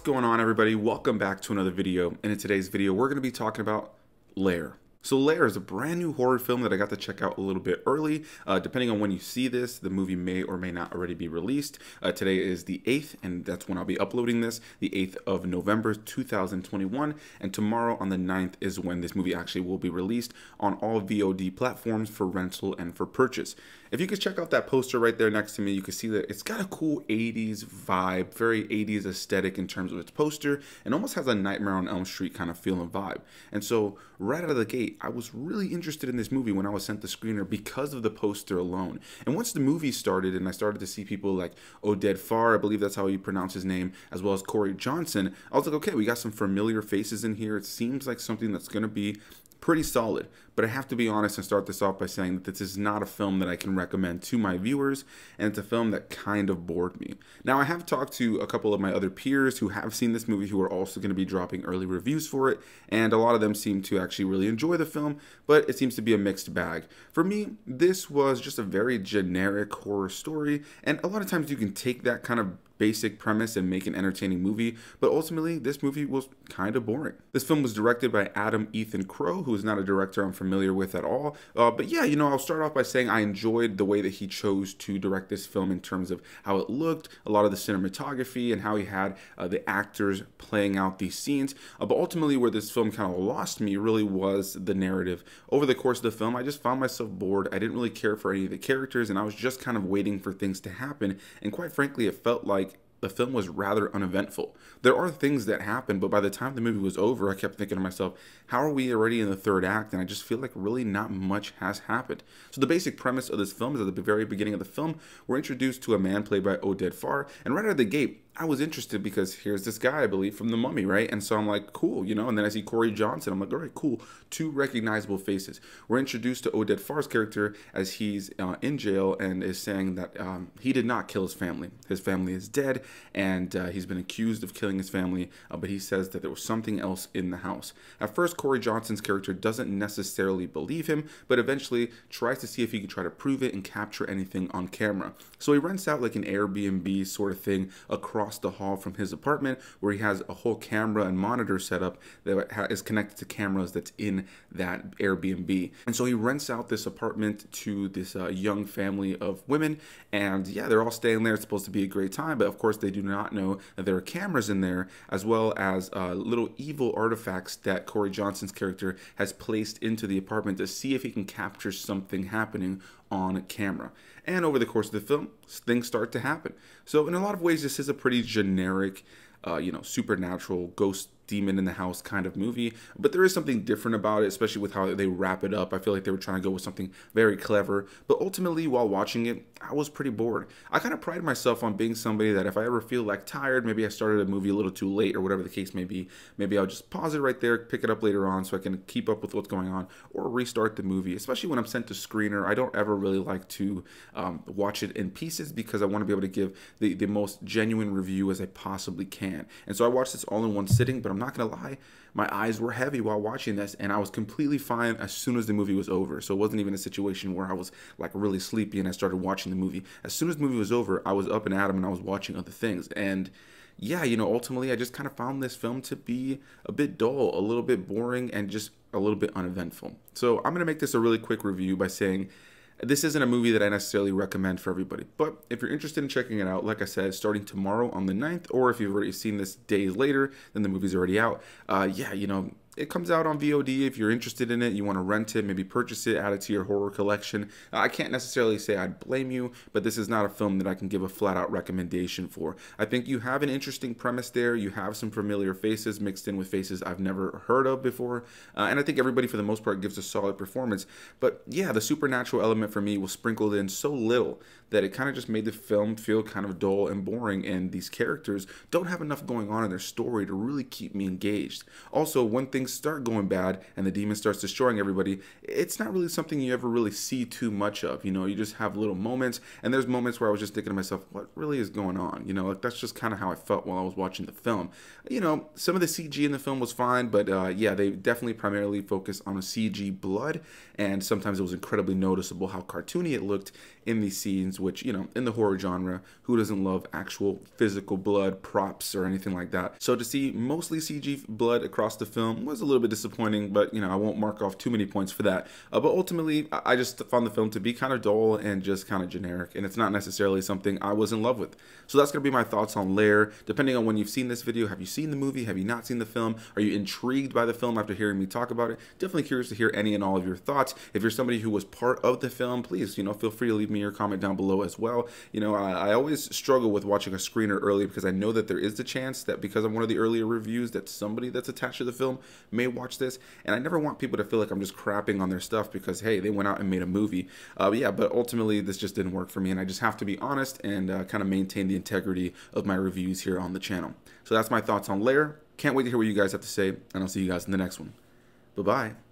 What's going on everybody? Welcome back to another video. And in today's video, we're going to be talking about Lair. So Lair is a brand new horror film that I got to check out a little bit early. Uh, depending on when you see this, the movie may or may not already be released. Uh, today is the 8th, and that's when I'll be uploading this, the 8th of November 2021. And tomorrow on the 9th is when this movie actually will be released on all VOD platforms for rental and for purchase. If you could check out that poster right there next to me, you can see that it's got a cool 80s vibe, very 80s aesthetic in terms of its poster, and almost has a Nightmare on Elm Street kind of feel and vibe. And so, right out of the gate, I was really interested in this movie when I was sent the screener because of the poster alone. And once the movie started and I started to see people like oh Oded Fehr, I believe that's how you pronounce his name, as well as Corey Johnson, I was like, okay, we got some familiar faces in here. It seems like something that's going to be pretty solid. But I have to be honest and start this off by saying that this is not a film that I can recommend to my viewers, and it's a film that kind of bored me. Now, I have talked to a couple of my other peers who have seen this movie who are also going to be dropping early reviews for it, and a lot of them seem to actually really enjoy the film, but it seems to be a mixed bag. For me, this was just a very generic horror story, and a lot of times you can take that kind of basic premise and make an entertaining movie, but ultimately this movie was kind of boring. This film was directed by Adam Ethan Crow, who is not a director I'm familiar with at all. Uh, but yeah, you know, I'll start off by saying I enjoyed the way that he chose to direct this film in terms of how it looked, a lot of the cinematography, and how he had uh, the actors playing out these scenes. Uh, but ultimately, where this film kind of lost me really was the narrative. Over the course of the film, I just found myself bored. I didn't really care for any of the characters, and I was just kind of waiting for things to happen. And quite frankly, it felt like the film was rather uneventful. There are things that happen, but by the time the movie was over, I kept thinking to myself, how are we already in the third act? And I just feel like really not much has happened. So the basic premise of this film is at the very beginning of the film, we're introduced to a man played by Oded Fehr, and right out of the gate, I was interested because here's this guy, I believe, from The Mummy, right? And so I'm like, cool, you know. And then I see Corey Johnson. I'm like, all right, cool. Two recognizable faces. We're introduced to Oded Fehr's character as he's uh, in jail and is saying that um, he did not kill his family. His family is dead, and uh, he's been accused of killing his family, uh, but he says that there was something else in the house. At first, Corey Johnson's character doesn't necessarily believe him, but eventually tries to see if he can try to prove it and capture anything on camera. So he rents out like an Airbnb sort of thing across across the hall from his apartment where he has a whole camera and monitor setup that is connected to cameras that's in that Airbnb. And so he rents out this apartment to this uh, young family of women. And yeah, they're all staying there. It's supposed to be a great time. But of course, they do not know that there are cameras in there as well as uh, little evil artifacts that Corey Johnson's character has placed into the apartment to see if he can capture something happening on camera. And over the course of the film, things start to happen. So in a lot of ways, this is a pretty generic, uh, you know, supernatural ghost demon in the house kind of movie, but there is something different about it, especially with how they wrap it up. I feel like they were trying to go with something very clever, but ultimately, while watching it, I was pretty bored. I kind of pride myself on being somebody that if I ever feel like tired, maybe I started a movie a little too late or whatever the case may be, maybe I'll just pause it right there, pick it up later on so I can keep up with what's going on, or restart the movie. Especially when I'm sent to screener, I don't ever really like to um, watch it in pieces because I want to be able to give the, the most genuine review as I possibly can. And so I watched this all in one sitting, but I'm not gonna lie, my eyes were heavy while watching this, and I was completely fine as soon as the movie was over. So it wasn't even a situation where I was like really sleepy and I started watching the movie. As soon as the movie was over, I was up and at 'em and I was watching other things. And yeah, you know, ultimately, I just kind of found this film to be a bit dull, a little bit boring, and just a little bit uneventful. So I'm gonna make this a really quick review by saying this isn't a movie that I necessarily recommend for everybody, but if you're interested in checking it out, like I said, starting tomorrow on the 9th, or if you've already seen this days later, then the movie's already out. Uh, yeah, you know, it comes out on VOD if you're interested in it. You want to rent it, maybe purchase it, add it to your horror collection. I can't necessarily say I'd blame you, but this is not a film that I can give a flat out recommendation for. I think you have an interesting premise there. You have some familiar faces mixed in with faces I've never heard of before. Uh, and I think everybody, for the most part, gives a solid performance. But yeah, the supernatural element for me was sprinkled in so little that it kind of just made the film feel kind of dull and boring. And these characters don't have enough going on in their story to really keep me engaged. Also, one thing things start going bad and the demon starts destroying everybody, it's not really something you ever really see too much of. You know, you just have little moments, and there's moments where I was just thinking to myself, what really is going on? You know, like that's just kind of how I felt while I was watching the film. You know, some of the CG in the film was fine, but uh, yeah, they definitely primarily focus on a CG blood, and sometimes it was incredibly noticeable how cartoony it looked in these scenes, which, you know, in the horror genre, who doesn't love actual physical blood, props, or anything like that? So to see mostly CG blood across the film was a little bit disappointing, but, you know, I won't mark off too many points for that. Uh, but ultimately, I just found the film to be kind of dull and just kind of generic, and it's not necessarily something I was in love with. So that's going to be my thoughts on Lair. Depending on when you've seen this video, have you seen the movie? Have you not seen the film? Are you intrigued by the film after hearing me talk about it? Definitely curious to hear any and all of your thoughts. If you're somebody who was part of the film, please, you know, feel free to leave me your comment down below as well. You know, I, I always struggle with watching a screener early because I know that there is the chance that because I'm one of the earlier reviews that somebody that's attached to the film may watch this. And I never want people to feel like I'm just crapping on their stuff because, hey, they went out and made a movie. Uh, yeah, but ultimately this just didn't work for me. And I just have to be honest and uh, kind of maintain the integrity of my reviews here on the channel. So that's my thoughts on Lair. Can't wait to hear what you guys have to say, and I'll see you guys in the next one. Bye-bye.